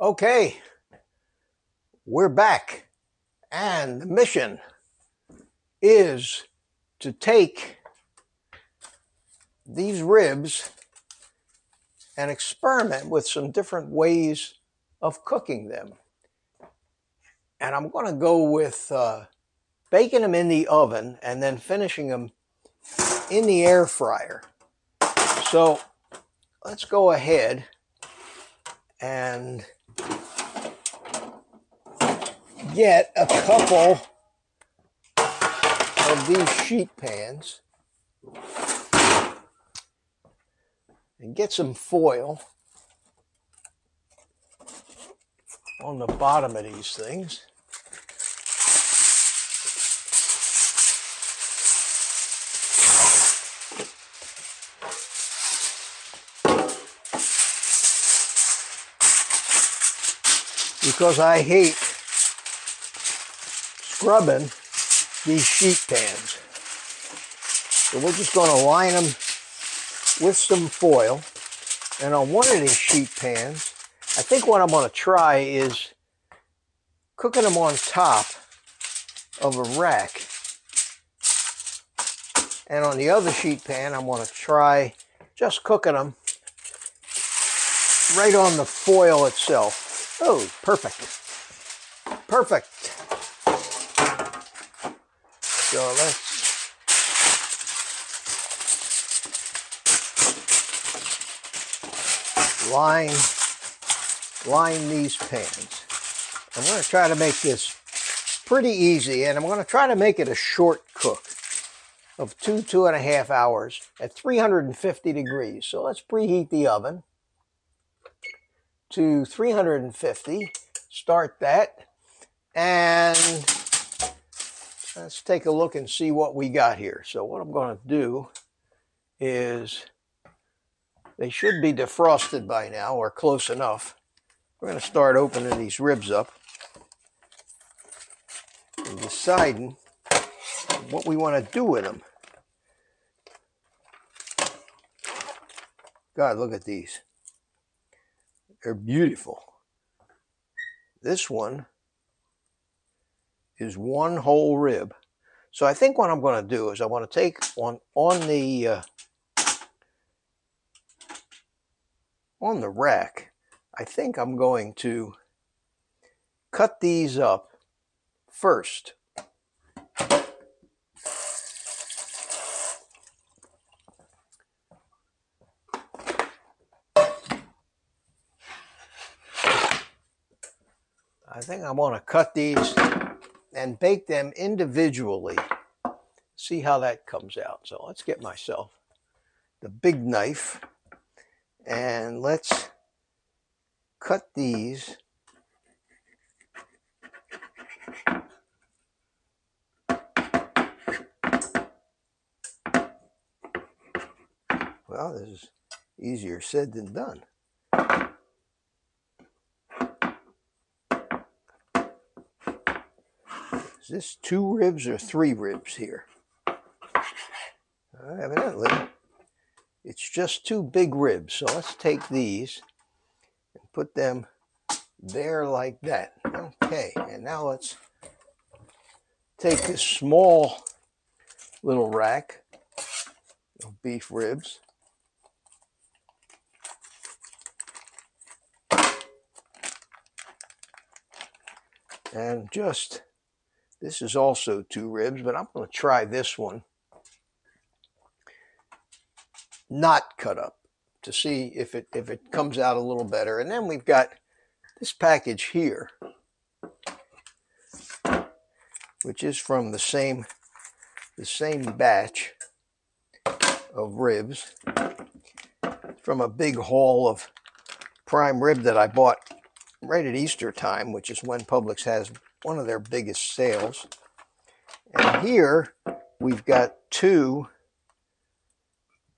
Okay, we're back, and the mission is to take these ribs and experiment with some different ways of cooking them. And I'm going to go with uh, baking them in the oven and then finishing them in the air fryer. So let's go ahead and get a couple of these sheet pans and get some foil on the bottom of these things. Because I hate scrubbing these sheet pans. So we're just going to line them with some foil. And on one of these sheet pans, I think what I'm going to try is cooking them on top of a rack. And on the other sheet pan, I'm going to try just cooking them right on the foil itself. Oh, perfect. Perfect. So let's line line these pans. I'm going to try to make this pretty easy and I'm going to try to make it a short cook of two, two and a half hours at 350 degrees. So let's preheat the oven to 350. Start that. And let's take a look and see what we got here. So what I'm going to do is they should be defrosted by now or close enough. We're going to start opening these ribs up and deciding what we want to do with them. God, look at these. They're beautiful. This one is one whole rib. So I think what I'm going to do is I want to take on on the uh, on the rack. I think I'm going to cut these up first. I think I want to cut these and bake them individually. See how that comes out. So let's get myself the big knife and let's cut these well this is easier said than done is this two ribs or three ribs here uh, evidently it's just two big ribs so let's take these and put them there like that. Okay, and now let's take this small little rack of beef ribs. And just, this is also two ribs, but I'm going to try this one not cut up to see if it if it comes out a little better. And then we've got this package here, which is from the same the same batch of ribs from a big haul of prime rib that I bought right at Easter time, which is when Publix has one of their biggest sales. And here we've got two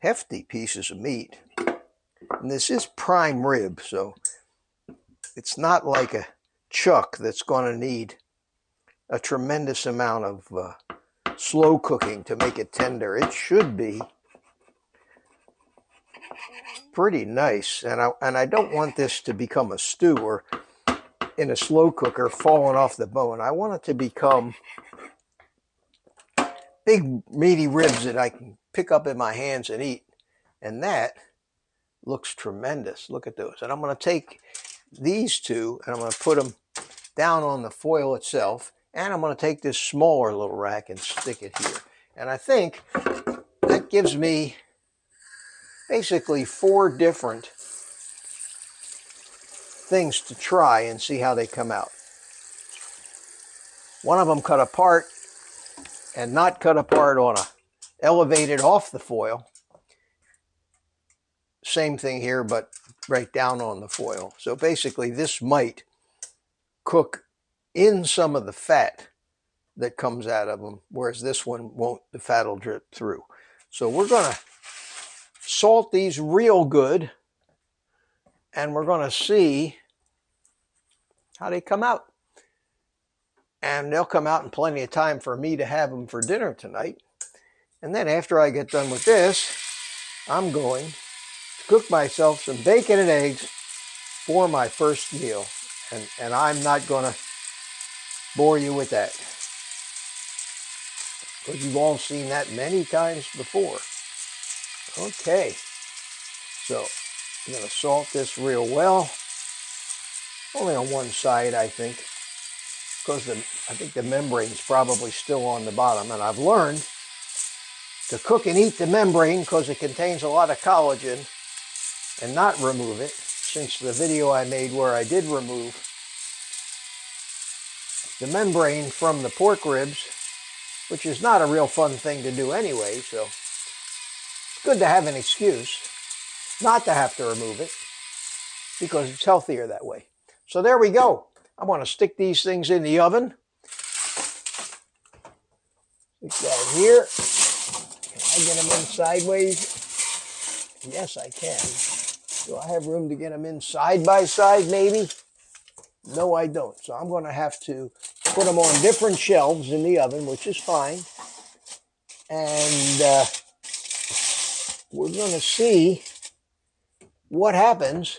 hefty pieces of meat. And this is prime rib, so it's not like a chuck that's going to need a tremendous amount of uh, slow cooking to make it tender. It should be pretty nice, and I and I don't want this to become a stew or in a slow cooker falling off the bone. I want it to become big meaty ribs that I can pick up in my hands and eat. And that looks tremendous. Look at those. And I'm going to take these two and I'm going to put them down on the foil itself. And I'm going to take this smaller little rack and stick it here. And I think that gives me basically four different things to try and see how they come out. One of them cut apart and not cut apart on a elevated off the foil. Same thing here, but right down on the foil. So basically this might cook in some of the fat that comes out of them, whereas this one won't, the fat will drip through. So we're going to salt these real good and we're going to see how they come out. And they'll come out in plenty of time for me to have them for dinner tonight. And then after I get done with this, I'm going to cook myself some bacon and eggs for my first meal. And, and I'm not going to bore you with that. Because you've all seen that many times before. Okay. So I'm going to salt this real well. Only on one side, I think, because the, I think the membrane's probably still on the bottom. And I've learned to cook and eat the membrane because it contains a lot of collagen and not remove it since the video I made where I did remove the membrane from the pork ribs, which is not a real fun thing to do anyway, so it's good to have an excuse not to have to remove it because it's healthier that way. So there we go. I want to stick these things in the oven. Stick that here. Can I get them in sideways? Yes, I can. Do I have room to get them in side by side, maybe? No, I don't. So I'm going to have to put them on different shelves in the oven, which is fine. And uh, we're going to see what happens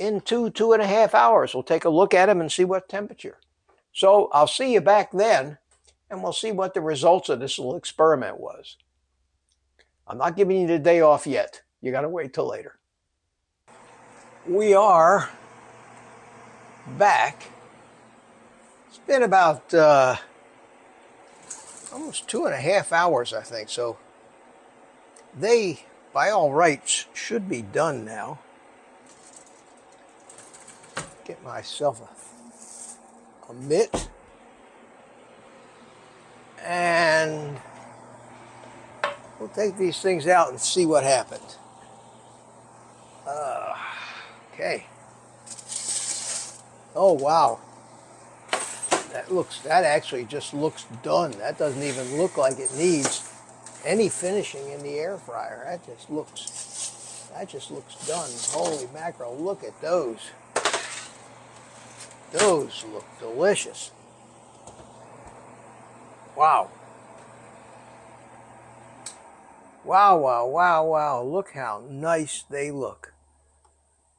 in two, two and a half hours. We'll take a look at them and see what temperature. So I'll see you back then and we'll see what the results of this little experiment was. I'm not giving you the day off yet. You got to wait till later. We are back. It's been about uh, almost two and a half hours, I think. So they, by all rights, should be done now get myself a, a mitt and we'll take these things out and see what happens. Uh, okay. Oh, wow. That looks, that actually just looks done. That doesn't even look like it needs any finishing in the air fryer. That just looks, that just looks done. Holy mackerel, look at those. Those look delicious. Wow. Wow, wow, wow, wow. Look how nice they look.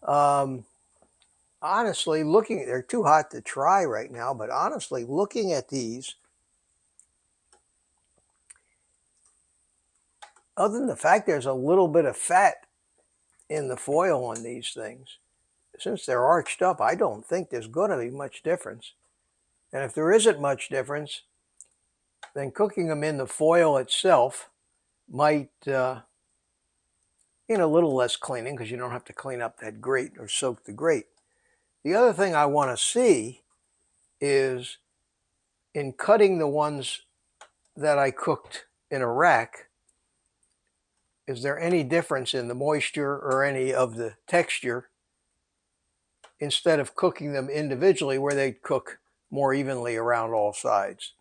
Um, honestly, looking, they're too hot to try right now, but honestly, looking at these, other than the fact there's a little bit of fat in the foil on these things, since they're arched up, I don't think there's going to be much difference. And if there isn't much difference, then cooking them in the foil itself might uh, need a little less cleaning because you don't have to clean up that grate or soak the grate. The other thing I want to see is in cutting the ones that I cooked in a rack, is there any difference in the moisture or any of the texture instead of cooking them individually where they'd cook more evenly around all sides.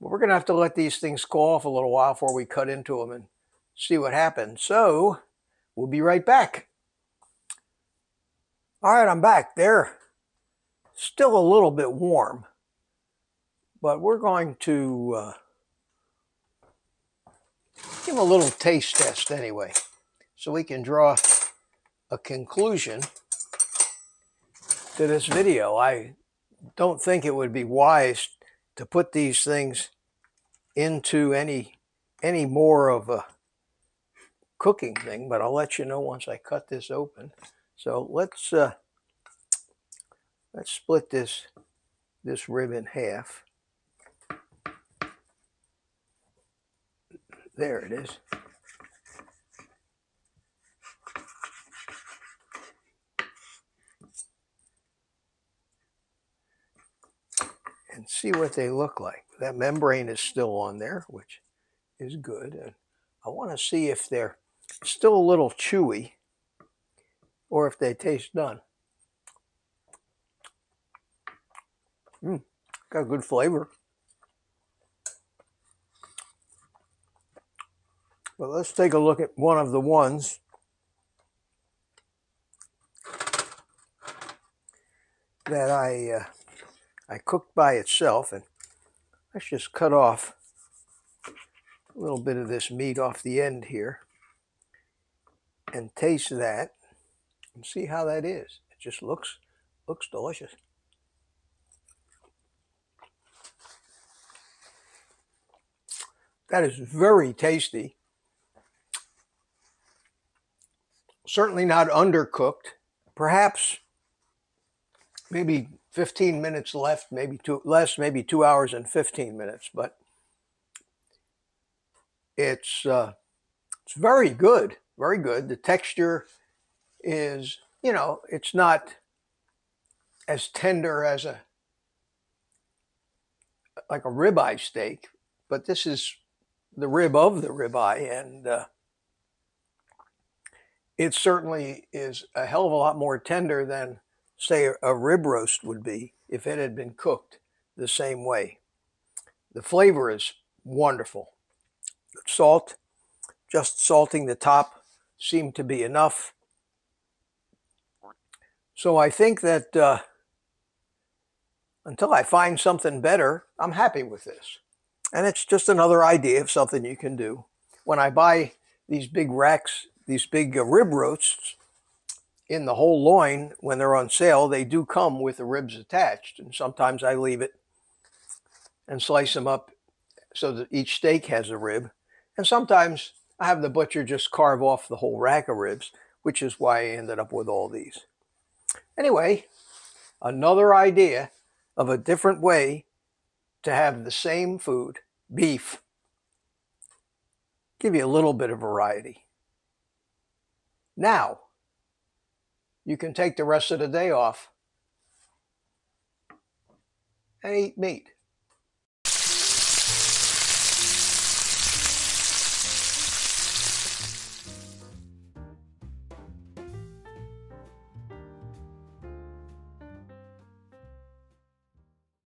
But we're going to have to let these things cool off a little while before we cut into them and see what happens. So we'll be right back. All right, I'm back. They're still a little bit warm, but we're going to uh, give them a little taste test anyway, so we can draw a conclusion to this video. I don't think it would be wise to put these things into any any more of a cooking thing, but I'll let you know once I cut this open. So let's uh, let's split this this rib in half. There it is. And see what they look like. That membrane is still on there, which is good. And I want to see if they're still a little chewy or if they taste done. Mm, got good flavor. But let's take a look at one of the ones. that I uh, I cooked by itself and let's just cut off a little bit of this meat off the end here and taste that and see how that is. It just looks looks delicious. That is very tasty. Certainly not undercooked. Perhaps maybe 15 minutes left, maybe two less, maybe two hours and 15 minutes, but it's uh, it's very good, very good. The texture is, you know, it's not as tender as a like a ribeye steak, but this is the rib of the ribeye, and uh, it certainly is a hell of a lot more tender than, say, a rib roast would be if it had been cooked the same way. The flavor is wonderful. Salt, just salting the top seemed to be enough. So I think that uh, until I find something better, I'm happy with this. And it's just another idea of something you can do. When I buy these big racks, these big uh, rib roasts in the whole loin, when they're on sale, they do come with the ribs attached. And sometimes I leave it and slice them up so that each steak has a rib. And sometimes I have the butcher just carve off the whole rack of ribs, which is why I ended up with all these. Anyway, another idea of a different way to have the same food, beef, give you a little bit of variety. Now, you can take the rest of the day off and eat meat.